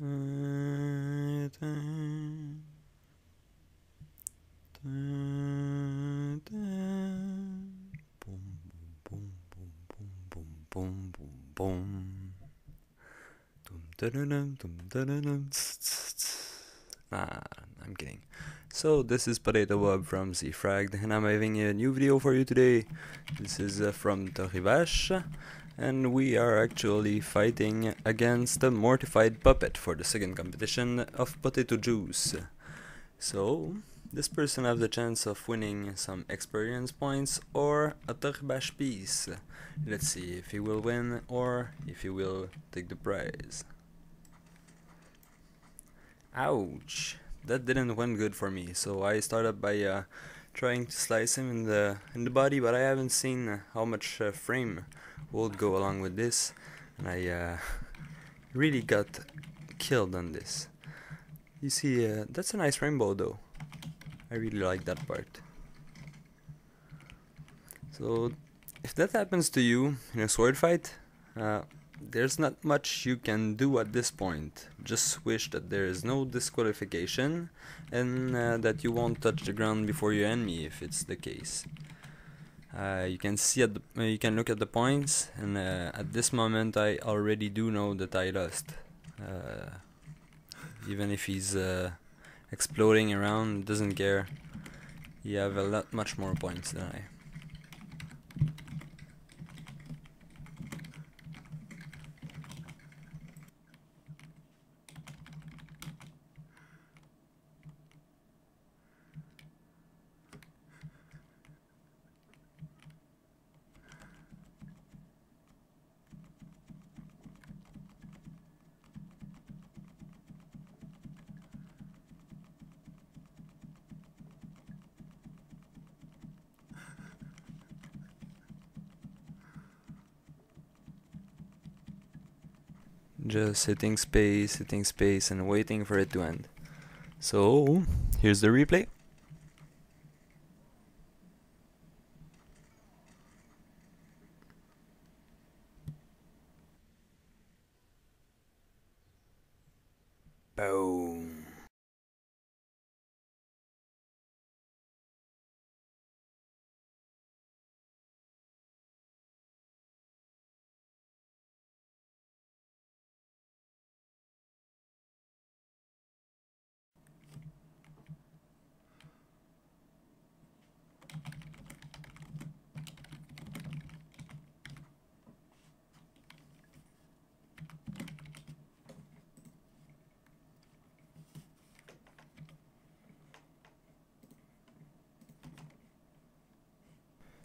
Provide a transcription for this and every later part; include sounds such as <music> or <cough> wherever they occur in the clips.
Nah, I'm kidding. So this is Potato Bob from ZfragD and I'm having a new video for you today. This is uh, from Toribash and we are actually fighting against a Mortified Puppet for the second competition of Potato Juice. So this person has the chance of winning some experience points or a Toribash piece. Let's see if he will win or if he will take the prize. Ouch! That didn't went good for me, so I started by uh, trying to slice him in the in the body, but I haven't seen how much uh, frame will go along with this, and I uh, <laughs> really got killed on this. You see, uh, that's a nice rainbow though. I really like that part. So, if that happens to you in a sword fight, uh, there's not much you can do at this point. Just wish that there is no disqualification and uh, that you won't touch the ground before your enemy if it's the case. Uh, you can see at the, uh, you can look at the points and uh, at this moment I already do know that I lost. Uh, even if he's uh, exploding around, doesn't care. he have a lot much more points than I. Just hitting space, hitting space, and waiting for it to end. So, here's the replay.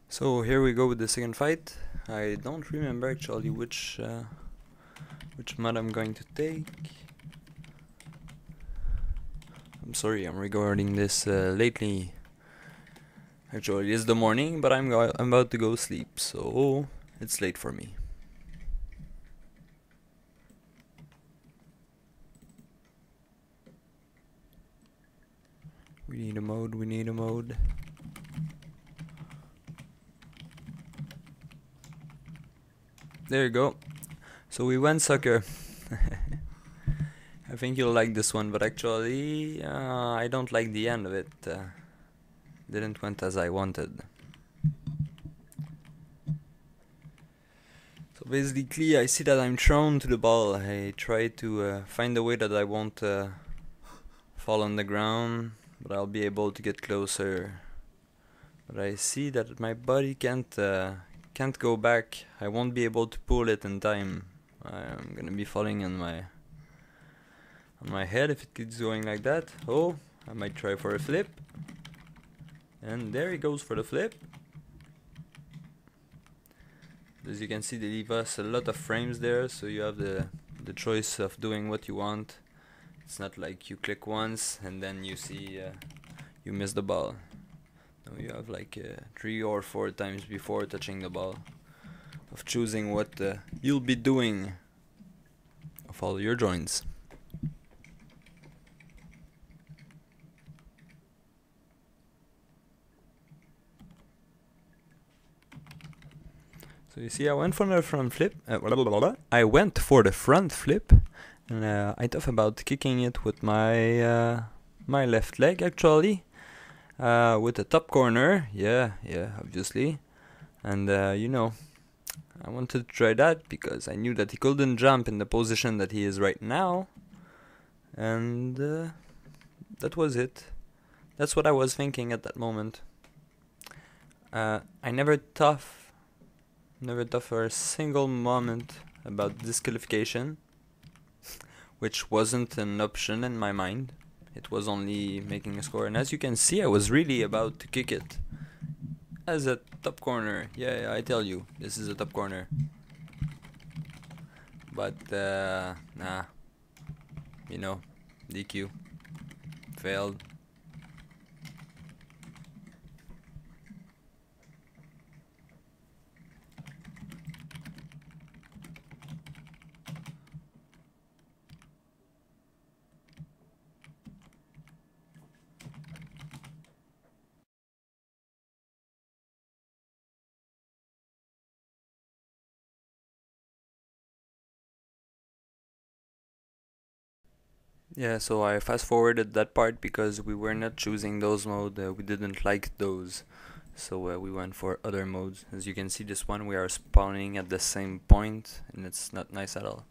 So here we go with the second fight. I don't remember actually which uh, which mod I'm going to take. I'm sorry, I'm recording this uh, lately. Actually, it's the morning, but I'm I'm about to go sleep, so it's late for me. We need a mode. We need a mode. There you go. So we went soccer. <laughs> I think you'll like this one, but actually, uh, I don't like the end of it. Uh, didn't went as I wanted. So basically, I see that I'm thrown to the ball. I try to uh, find a way that I won't uh, fall on the ground, but I'll be able to get closer. But I see that my body can't uh, can't go back. I won't be able to pull it in time. I'm gonna be falling on my on my head if it keeps going like that. Oh, I might try for a flip. And there he goes for the flip. As you can see, they leave us a lot of frames there, so you have the the choice of doing what you want. It's not like you click once and then you see uh, you miss the ball. No, you have like uh, three or four times before touching the ball of choosing what uh, you'll be doing of all your joints. So you see, I went for the front flip. Uh, blah, blah, blah, I went for the front flip, and uh, I thought about kicking it with my uh, my left leg actually, uh, with the top corner. Yeah, yeah, obviously, and uh, you know, I wanted to try that because I knew that he couldn't jump in the position that he is right now, and uh, that was it. That's what I was thinking at that moment. Uh, I never thought, never thought for a single moment about disqualification <laughs> which wasn't an option in my mind. It was only making a score, and as you can see, I was really about to kick it as a top corner. Yeah, I tell you, this is a top corner. But uh, nah, you know, DQ failed. Yeah, so I fast forwarded that part because we were not choosing those modes. Uh, we didn't like those, so uh, we went for other modes. As you can see, this one we are spawning at the same point, and it's not nice at all.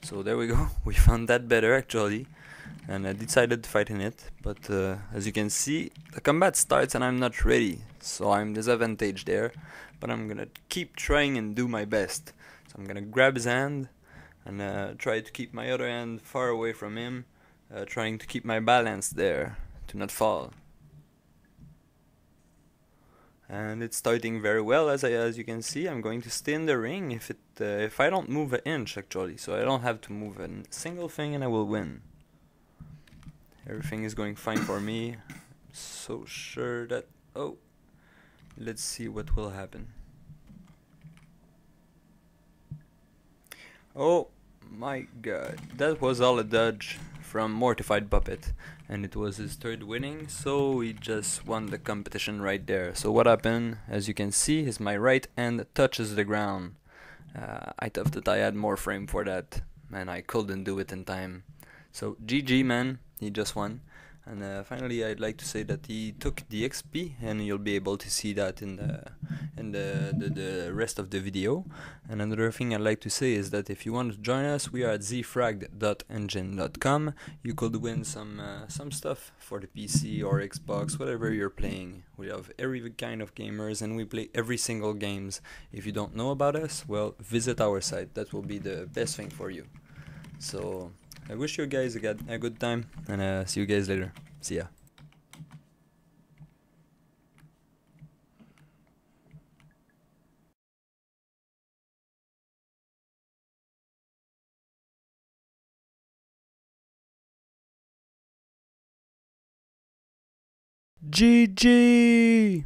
So there we go. <laughs> we found that better actually, and I decided to fight in it. But uh, as you can see, the combat starts and I'm not ready, so I'm disadvantaged there. But I'm gonna keep trying and do my best. So I'm gonna grab his hand and uh, try to keep my other hand far away from him uh, trying to keep my balance there to not fall. And it's starting very well as I, as you can see. I'm going to stay in the ring if it uh, if I don't move an inch actually. So I don't have to move a single thing and I will win. Everything is going fine for me. I'm so sure that oh let's see what will happen. Oh my god. That was all a dodge from Mortified Puppet and it was his third winning so he just won the competition right there. So what happened? As you can see is my right hand touches the ground. Uh, I thought that I had more frame for that and I couldn't do it in time. So GG man he just won and uh, finally, I'd like to say that he took the XP, and you'll be able to see that in the in the, the, the rest of the video. And another thing I'd like to say is that if you want to join us, we are at zfragd.enjin.com. You could win some uh, some stuff for the PC or Xbox, whatever you're playing. We have every kind of gamers, and we play every single games. If you don't know about us, well, visit our site. That will be the best thing for you. So I wish you guys a good, a good time and uh, see you guys later. See ya. GG!